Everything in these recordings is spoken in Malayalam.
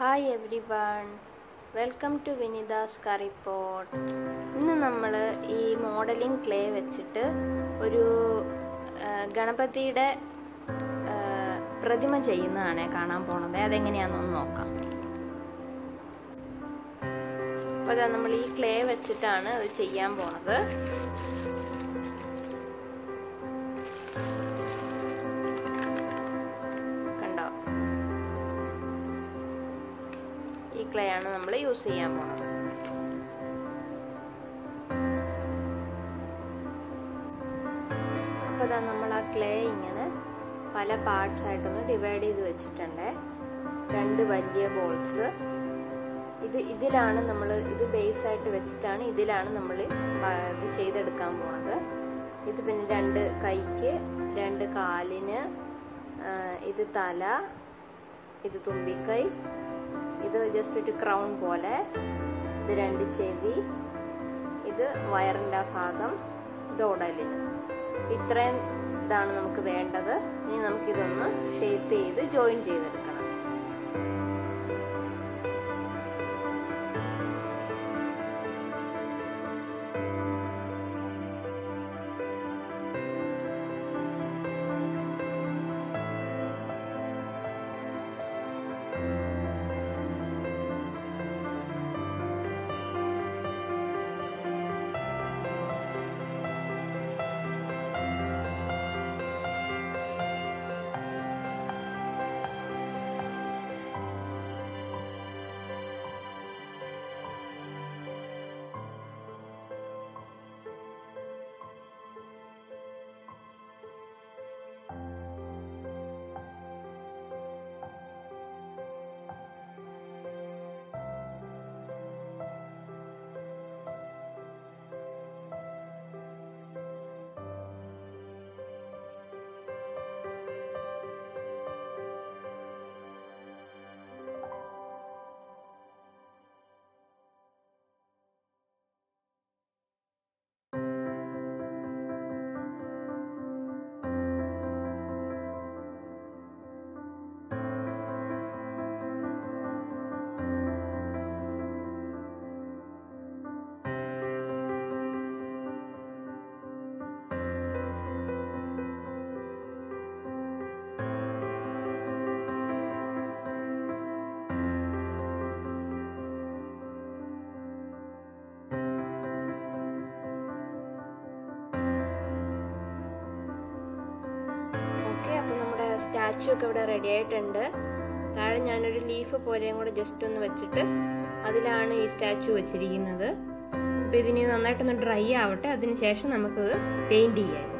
Hi everyone welcome to Vinitha's curry pot ഇന്ന് നമ്മൾ ഈ മോഡലിംഗ് ക്ലേ വെച്ചിട്ട് ഒരു ഗണപതിയുടെ പ്രതിമ ചെയ്യുന്നതാണ് കാണാൻ പോണത്. അതെങ്ങനെയാണെന്നൊന്ന് നോക്കാം. അപ്പോൾ അതാ നമ്മൾ ഈ ക്ലേ വെച്ചിട്ടാണ് അത് ചെയ്യാൻ പോണത്. ക്ലേ ആണ് നമ്മൾ യൂസ് ചെയ്യാൻ പോകുന്നത് അപ്പോൾ നമ്മൾ ആ ക്ലേ ഇങ്ങനെ പല പാർട്സ് ആയിട്ടൊന്ന് ഡിവൈഡ് ചെയ്ത് വെച്ചിട്ടുണ്ട്. രണ്ട് വലിയ ബോൾസ് ഇത് ഇതിലാണ് നമ്മൾ ഇത് ബേസ് ആയിട്ട് വെച്ചിട്ടാണ് ഇതിലാണ് നമ്മൾ ഇത് ചെയ്തെടുക്കാൻ പോകുന്നത് ഇത് പിന്നെ രണ്ട് കൈക്ക് രണ്ട് കാലിന് ഇത് തല ഇത് തുമ്പിക്കൈ ഇത് ജസ്റ്റ് ഒരു ക്രൗൺ പോലെ. ഇത് രണ്ട് ചെവി. ഇത് വയറിന്റെ ആ ഭാഗം. ഇത് ഉടലിന് ഇത്രയും ഇതാണ് നമുക്ക് വേണ്ടത്. ഇനി നമുക്കിതൊന്ന് ഷേപ്പ് ചെയ്ത് ജോയിൻ ചെയ്തെടുക്കണം സ്റ്റാച്ചു ഒക്കെ ഇവിടെ റെഡി ആയിട്ടുണ്ട്. താഴെ ഞാനൊരു ലീഫ് പോലെയും കൂടെ ജസ്റ്റ് ഒന്ന് വെച്ചിട്ട് അതിലാണ് ഈ സ്റ്റാച്ചു വെച്ചിരിക്കുന്നത്. അപ്പോൾ ഇതിന് നന്നായിട്ടൊന്ന് ഡ്രൈ ആവട്ടെ. അതിന് ശേഷം നമുക്ക് പെയിന്റ് ചെയ്യാം.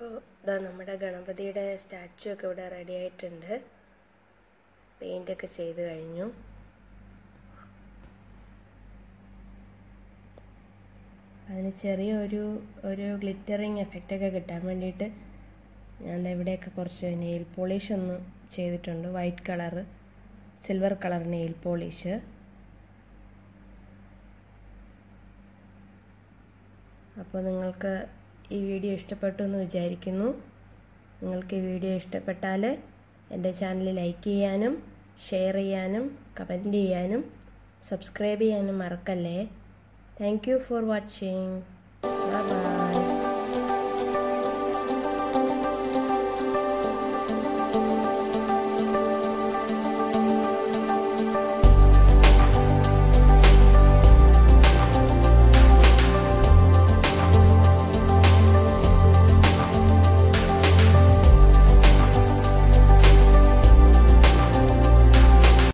അപ്പോൾ ഇതാ നമ്മുടെ ഗണപതിയുടെ സ്റ്റാച്ചു ഒക്കെ ഇവിടെ റെഡി ആയിട്ടുണ്ട്. പെയിന്റ് ഒക്കെ ചെയ്ത് കഴിഞ്ഞു. അതിന് ചെറിയൊരു ഒരു ഗ്ലിറ്ററിങ് എഫക്റ്റ് ഒക്കെ കിട്ടാൻ വേണ്ടിയിട്ട് ഞാൻ ഇവിടെയൊക്കെ കുറച്ച് നെയിൽ പോളിഷ് ഒന്ന് ചെയ്തിട്ടുണ്ട്. White colour silver colour nail polish അപ്പോൾ നിങ്ങൾക്ക് ഈ വീഡിയോ ഇഷ്ടപ്പെട്ടു എന്ന് വിചാരിക്കുന്നു. നിങ്ങൾക്ക് ഈ വീഡിയോ ഇഷ്ടപ്പെട്ടാൽ എന്റെ ചാനൽ ലൈക്ക് ചെയ്യാനും ഷെയർ ചെയ്യാനും കമന്റ് ചെയ്യാനും സബ്സ്ക്രൈബ് ചെയ്യാനും മറക്കല്ലേ. Thank you for watching. Bye.